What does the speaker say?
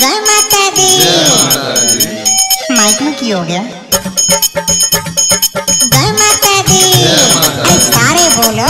जय माता दी। माइक में की हो गया? जय माता दी। जय माता सारे बोलो।